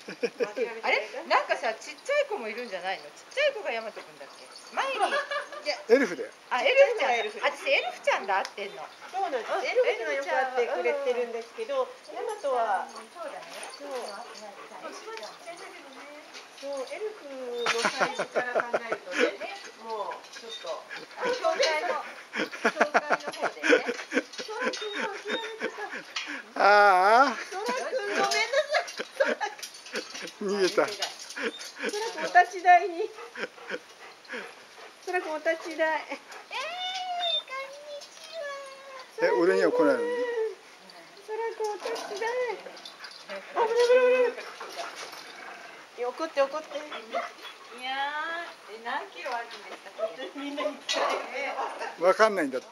あれ？なんかさちっちゃい子もいるんじゃないの？ちっちゃい子がヤマト君だっけ？前に エルフであエルフちゃんエルフ。私エルフちゃんだ合ってんの。そうなんです。うん。エルフがよく会ってくれてるんですけどヤマトはそう。だねそう。そうエルフのサイズから考えるとねもうちょっとあ教会の教会の方でね。ああソラ君ごめんなさい逃げた。ソラ君お立ち台に。ソラ君お立ち台。えー、こんにちは。え俺には来ないの？にソラ君お立ち台。あぶねぶねぶね怒って怒っていやーえ何キロあるんでした？っけみんなにわかんないんだって